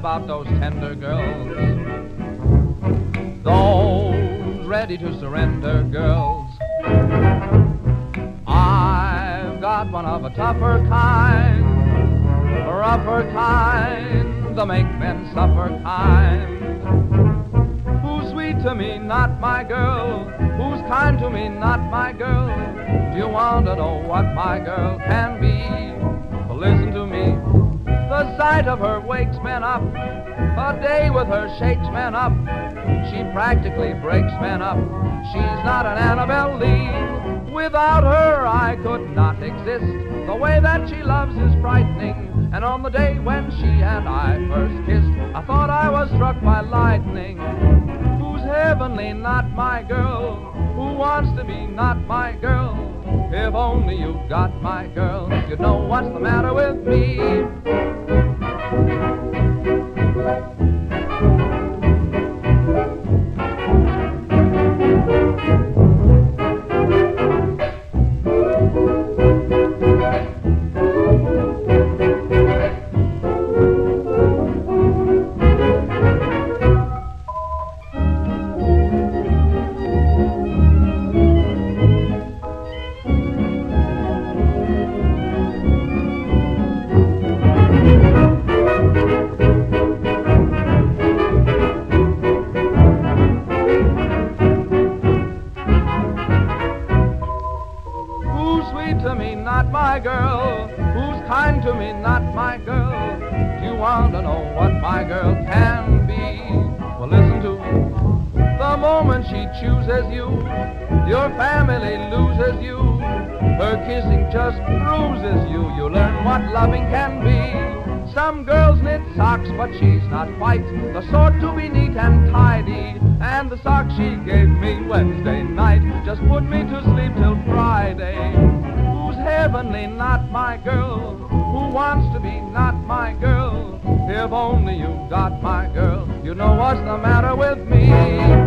about those tender girls. Those ready to surrender girls. I've got one of a tougher kind, a rougher kind, the make men suffer kind. Who's sweet to me, not my girl? Who's kind to me, not my girl? Do you want to know what my girl can be? Sight of her wakes men up. A day with her shakes men up. She practically breaks men up. She's not an Annabel Lee. Without her, I could not exist. The way that she loves is frightening. And on the day when she and I first kissed, I thought I was struck by lightning. Who's heavenly, not my girl? Who wants to be not my girl? If only you got my girl, you'd know what's the matter with me. Who's to me, not my girl? Who's kind to me, not my girl? Do you want to know what my girl can be? Well, listen to me. The moment she chooses you, your family loses you. Her kissing just bruises you. You learn what loving can be. Some girls knit socks, but she's not quite the sort to be neat and tidy. And the sock she gave me Wednesday night just put me my girl? Who wants to be not my girl? If only you got my girl, you know what's the matter with me.